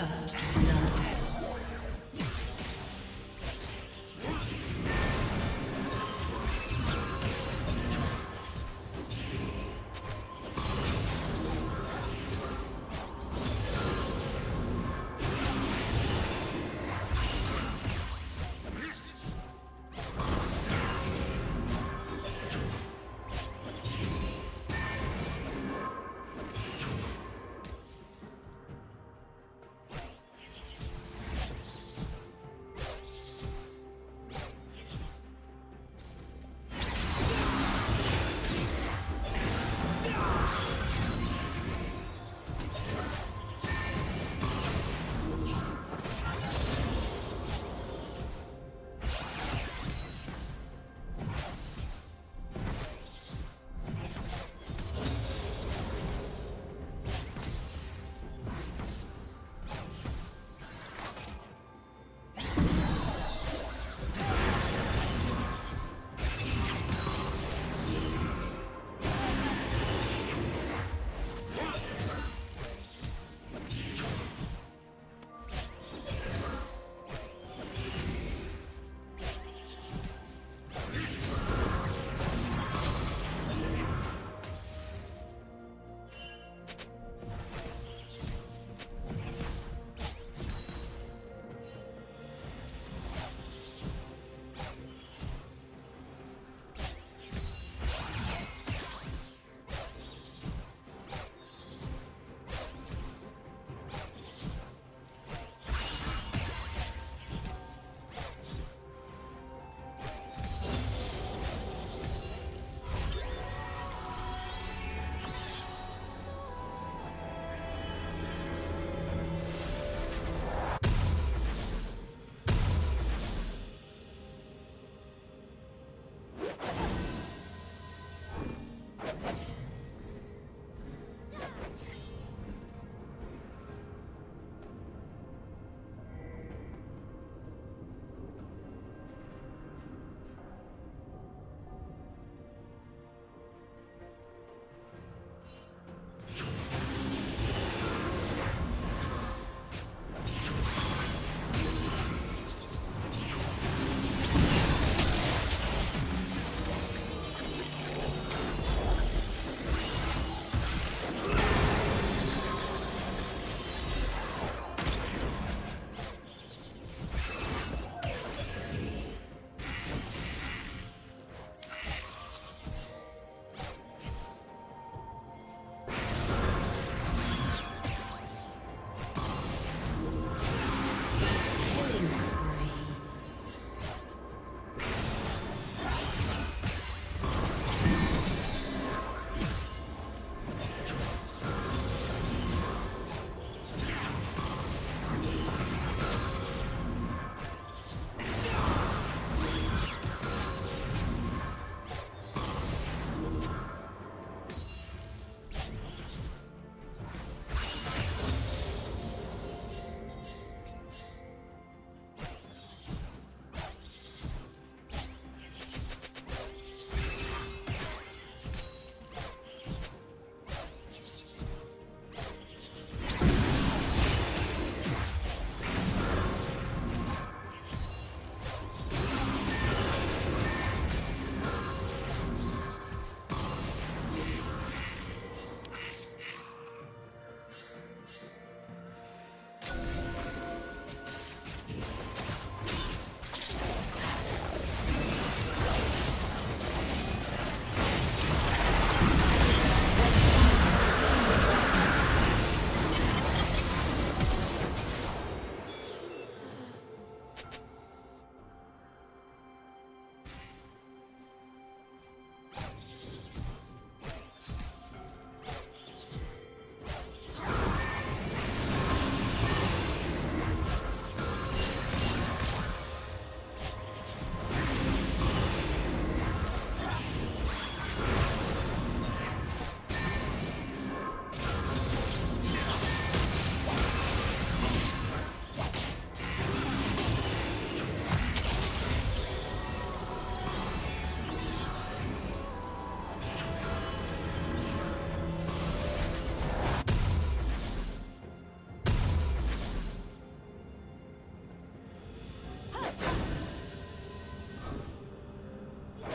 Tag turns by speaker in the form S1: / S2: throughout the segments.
S1: First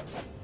S1: Rampage.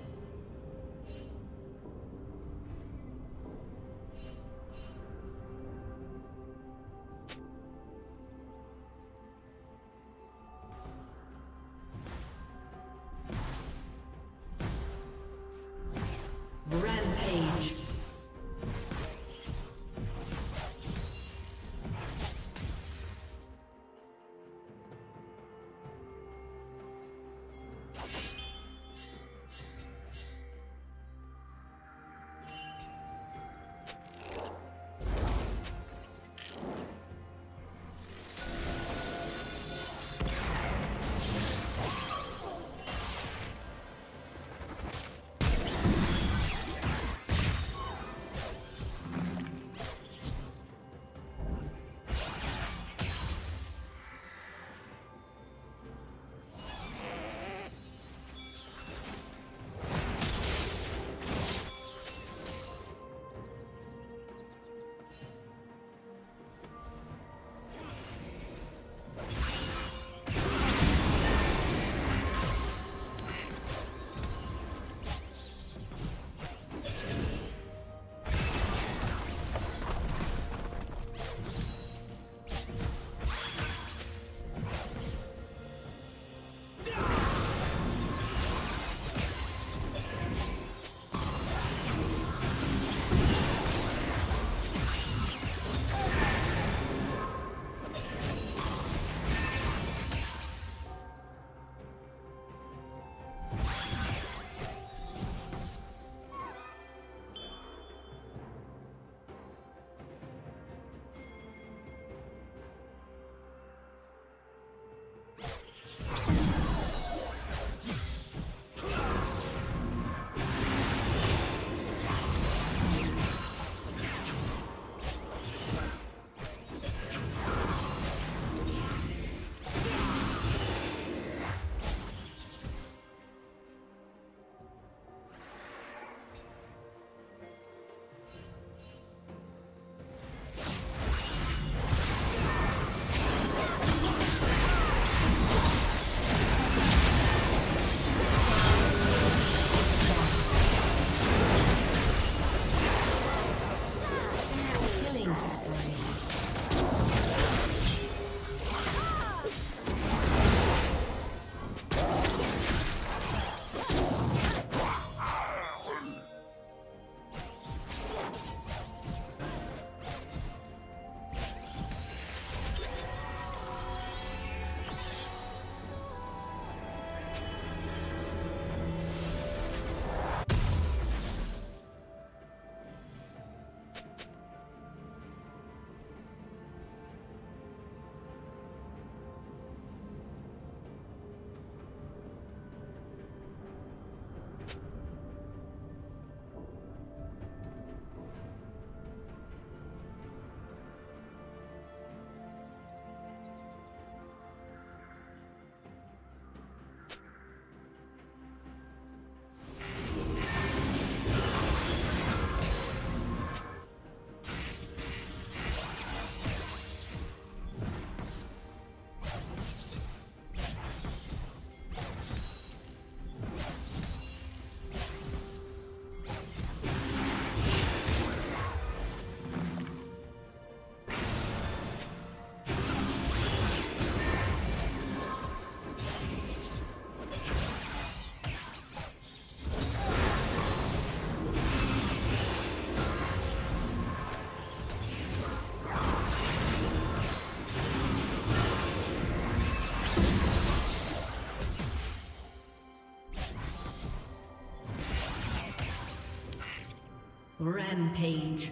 S1: Rampage.